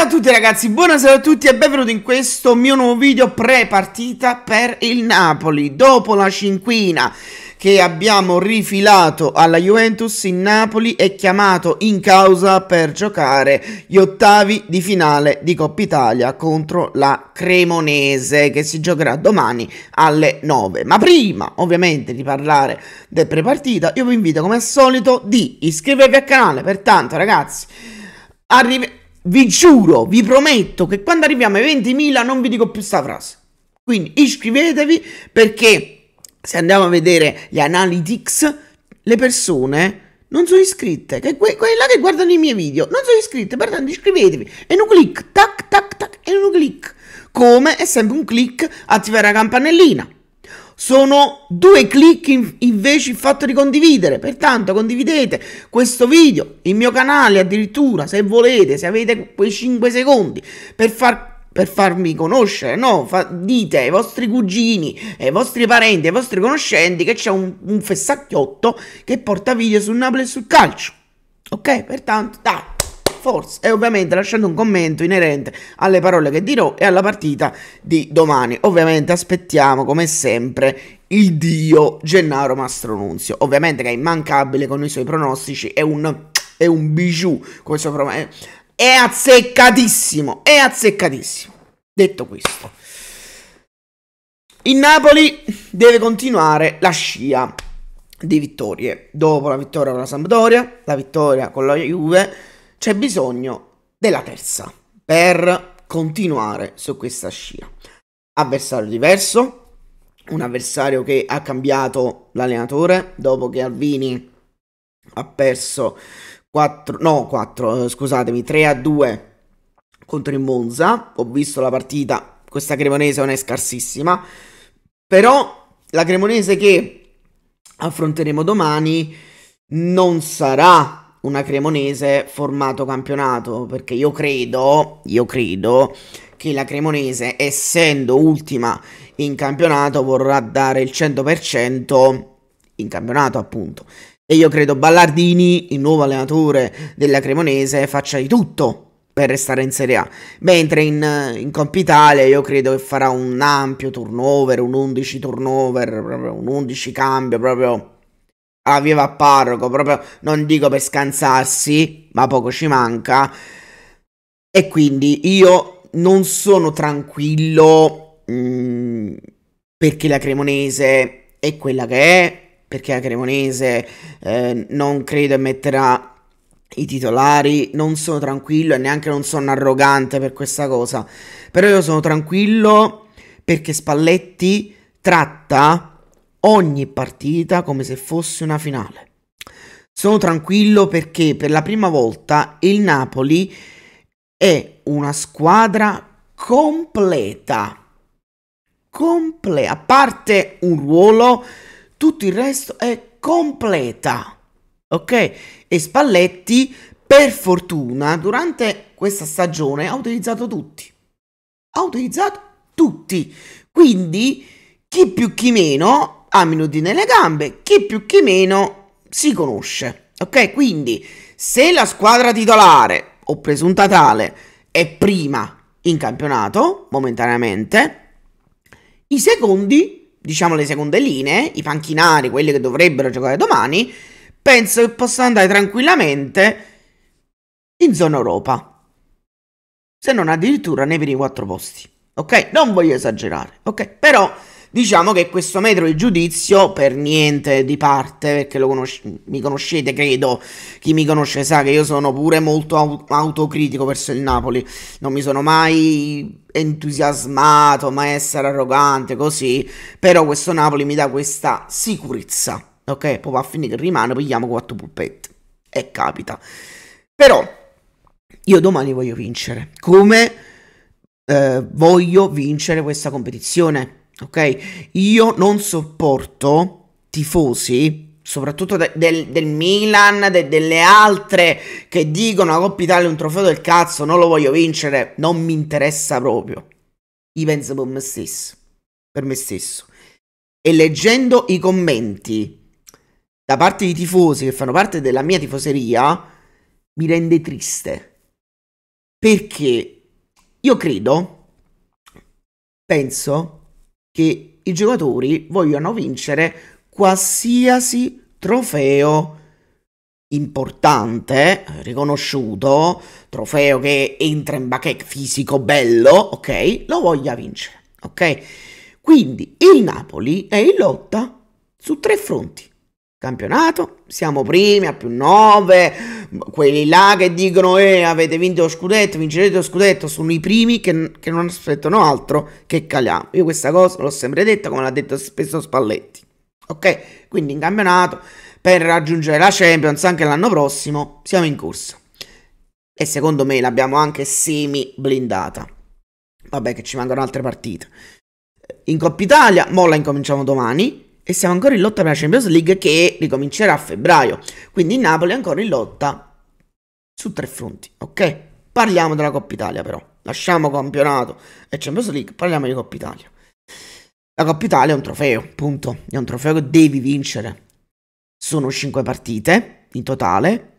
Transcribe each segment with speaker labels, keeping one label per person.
Speaker 1: Ciao a tutti ragazzi, buonasera a tutti e benvenuti in questo mio nuovo video pre-partita per il Napoli. Dopo la cinquina che abbiamo rifilato alla Juventus, in Napoli è chiamato in causa per giocare gli ottavi di finale di Coppa Italia contro la Cremonese che si giocherà domani alle 9. Ma prima ovviamente di parlare del pre-partita io vi invito come al solito di iscrivervi al canale, pertanto ragazzi... Arrivi vi giuro, vi prometto che quando arriviamo ai 20.000 non vi dico più sta frase. Quindi iscrivetevi perché se andiamo a vedere gli analytics, le persone non sono iscritte. Che que- quelle che guardano i miei video non sono iscritte, pertanto iscrivetevi. E un clic, tac, tac, tac, e un clic. Come è sempre un clic attivare la campanellina sono due clic in, invece il fatto di condividere. Pertanto condividete questo video, il mio canale addirittura, se volete, se avete quei 5 secondi per far per farmi conoscere, no? Fa, dite ai vostri cugini, ai vostri parenti, ai vostri conoscenti che c'è un, un fessacchiotto che porta video sul Napoli e sul calcio. Ok? Pertanto, dai, forza. E ovviamente lasciando un commento inerente alle parole che dirò e alla partita di domani. Ovviamente aspettiamo, come sempre, il dio Gennaro Mastronunzio. Ovviamente che è immancabile con i suoi pronostici, è un, è un bijou. Come suo è azzeccatissimo, è azzeccatissimo. Detto questo. Il Napoli deve continuare la scia di vittorie. Dopo la vittoria con la Sampdoria, la vittoria con la Juve, c'è bisogno della terza per continuare su questa scia. Avversario diverso, un avversario che ha cambiato l'allenatore dopo che Alvini ha perso 4, no 4, eh, scusatemi, 3 a 2 contro il Monza. Ho visto la partita, questa Cremonese non è scarsissima, però la Cremonese che affronteremo domani non sarà una Cremonese formato campionato, perché io credo, io credo che la Cremonese, essendo ultima in campionato, vorrà dare il 100% in campionato, appunto. E io credo Ballardini, il nuovo allenatore della Cremonese, faccia di tutto per restare in Serie A. Mentre in, in Coppa Italia io credo che farà un ampio turnover, un 11 turnover, un 11 cambio, proprio a viva parroco, proprio non dico per scansarsi, ma poco ci manca. E quindi io non sono tranquillo mh, mm, perché la Cremonese è quella che è, perché la Cremonese eh, non credo metterà i titolari, non sono tranquillo e neanche non sono arrogante per questa cosa. Però io sono tranquillo perché Spalletti tratta ogni partita come se fosse una finale. Sono tranquillo perché per la prima volta il Napoli è una squadra completa. Completa. A parte un ruolo, tutto il resto è completa. Ok? E Spalletti, per fortuna, durante questa stagione ha utilizzato tutti. Ha utilizzato tutti. Quindi, chi più chi meno ha minuti nelle gambe, chi più chi meno si conosce. Ok? Quindi se la squadra titolare o presunta tale è prima in campionato, momentaneamente, i secondi, diciamo le seconde linee, i panchinari, quelli che dovrebbero giocare domani, penso che possano andare tranquillamente in zona Europa. Se non addirittura nei primi quattro posti. Ok? Non voglio esagerare. Ok? Però Diciamo che questo metro di giudizio per niente di parte, perché lo conosci- mi conoscete, credo, chi mi conosce sa che io sono pure molto au- autocritico verso il Napoli, non mi sono mai entusiasmato, mai essere arrogante, così, però questo Napoli mi dà questa sicurezza, ok? Poi va a finire che rimane, pigliamo quattro pulpette, e capita. Però, io domani voglio vincere, come eh, voglio vincere questa competizione ok? Io non sopporto tifosi, soprattutto de- del, del, Milan, de- delle altre che dicono la Coppa Italia è un trofeo del cazzo, non lo voglio vincere, non mi interessa proprio. Io penso per me stesso, per me stesso. E leggendo i commenti da parte di tifosi che fanno parte della mia tifoseria, mi rende triste. Perché io credo, penso che i giocatori vogliano vincere qualsiasi trofeo importante, riconosciuto, trofeo che entra in bacheca fisico bello, ok? Lo voglia vincere, ok? Quindi il Napoli è in lotta su tre fronti. Campionato, siamo primi a più 9, quelli là che dicono eh avete vinto lo scudetto, vincerete lo scudetto, sono i primi che, che non aspettano altro che caliamo. Io questa cosa l'ho sempre detta come l'ha detto spesso Spalletti. Ok? Quindi in campionato per raggiungere la Champions anche l'anno prossimo siamo in corsa. E secondo me l'abbiamo anche semi blindata. Vabbè che ci mancano altre partite. In Coppa Italia, mo la incominciamo domani e siamo ancora in lotta per la Champions League che ricomincerà a febbraio. Quindi il Napoli è ancora in lotta su tre fronti, ok? Parliamo della Coppa Italia però. Lasciamo campionato e Champions League, parliamo di Coppa Italia. La Coppa Italia è un trofeo, punto. È un trofeo che devi vincere. Sono cinque partite in totale.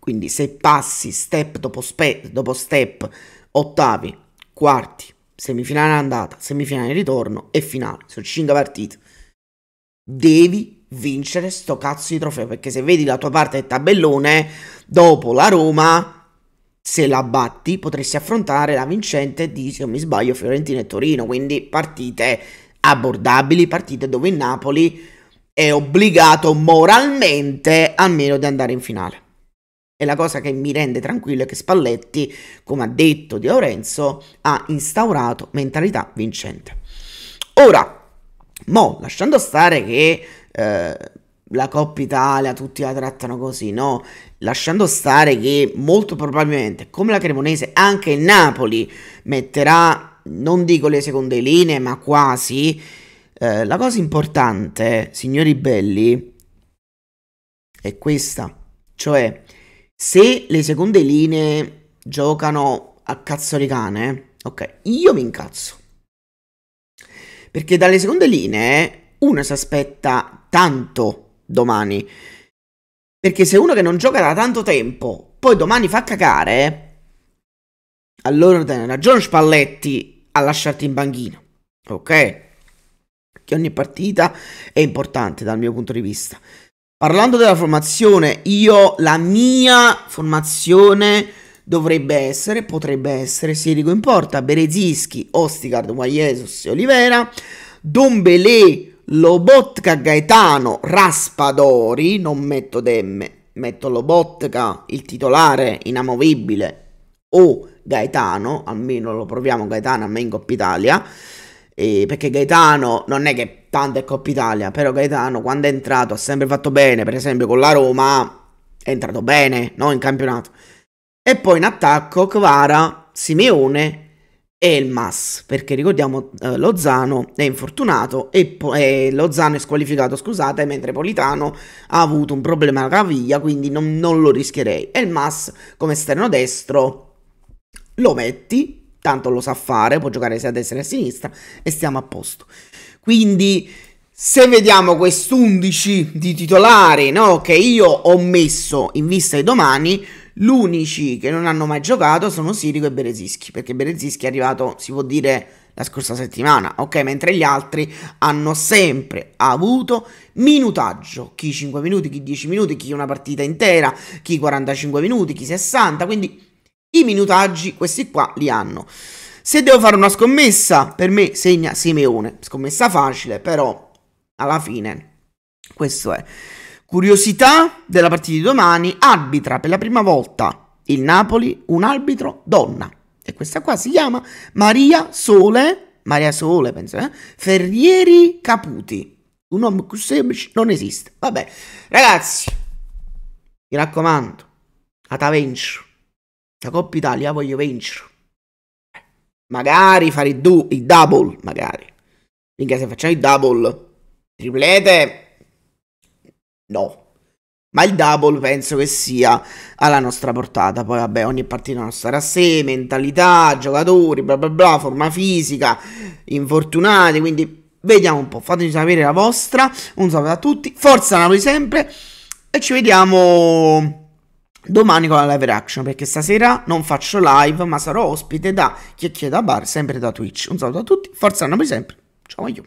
Speaker 1: Quindi se passi step dopo, dopo step, ottavi, quarti, semifinale andata, semifinale ritorno e finale. Sono cinque partite devi vincere sto cazzo di trofeo. Perché se vedi la tua parte del tabellone, dopo la Roma, se la batti, potresti affrontare la vincente di, se non mi sbaglio, Fiorentina e Torino. Quindi partite abbordabili, partite dove il Napoli è obbligato moralmente almeno di andare in finale. E la cosa che mi rende tranquillo è che Spalletti, come ha detto Di Lorenzo, ha instaurato mentalità vincente. Ora, Mo, lasciando stare che eh, la Coppa Italia tutti la trattano così, no? Lasciando stare che molto probabilmente, come la Cremonese, anche il Napoli metterà, non dico le seconde linee, ma quasi. Eh, la cosa importante, signori belli, è questa. Cioè, se le seconde linee giocano a cazzo di cane, ok, io mi incazzo. Perché dalle seconde linee uno si aspetta tanto domani. Perché se uno che non gioca da tanto tempo poi domani fa cagare, allora tiene ragione Spalletti a lasciarti in banchina. Ok? Che ogni partita è importante dal mio punto di vista. Parlando della formazione, io la mia formazione dovrebbe essere, potrebbe essere Sirico in porta, Berezischi, Ostigard, Guaiesus e Olivera, Dombele, Lobotka, Gaetano, Raspadori, non metto Demme, metto Lobotka, il titolare inamovibile, o Gaetano, almeno lo proviamo Gaetano a me in Coppa Italia, eh, perché Gaetano non è che tanto è Coppa Italia, però Gaetano quando è entrato ha sempre fatto bene, per esempio con la Roma è entrato bene, no, in campionato. E poi in attacco Kvara, Simeone e il Mas, perché ricordiamo eh, Lozano è infortunato e, po- e, Lozano è squalificato, scusate, mentre Politano ha avuto un problema alla caviglia, quindi non, non lo rischierei. E il Mas come esterno destro lo metti, tanto lo sa fare, può giocare sia a destra che a sinistra e stiamo a posto. Quindi se vediamo quest'11 di titolari no, che io ho messo in vista di domani, L'unici che non hanno mai giocato sono Sirico e Berezischi, perché Berezischi è arrivato, si può dire, la scorsa settimana, ok? Mentre gli altri hanno sempre avuto minutaggio, chi 5 minuti, chi 10 minuti, chi una partita intera, chi 45 minuti, chi 60, quindi i minutaggi questi qua li hanno. Se devo fare una scommessa, per me segna Simeone, scommessa facile, però alla fine questo è. Curiosità della partita di domani, arbitra per la prima volta il Napoli un arbitro donna. E questa qua si chiama Maria Sole, Maria Sole penso, eh? Ferrieri Caputi. Un nome più semplice non esiste. Vabbè, ragazzi, mi raccomando, a vincere. La Coppa Italia voglio vincere. Magari fare il, du- il double, magari. Finché se facciamo il double, triplete No. Ma il double penso che sia alla nostra portata. Poi, vabbè, ogni partita non sarà a sé, mentalità, giocatori, bla bla bla, forma fisica, infortunati. Quindi vediamo un po'. Fatemi sapere la vostra. Un saluto a tutti. Forza Napoli sempre. E ci vediamo domani con la live reaction perché stasera non faccio live ma sarò ospite da Chiacchiere da Bar sempre da Twitch un saluto a tutti forza Napoli sempre ciao io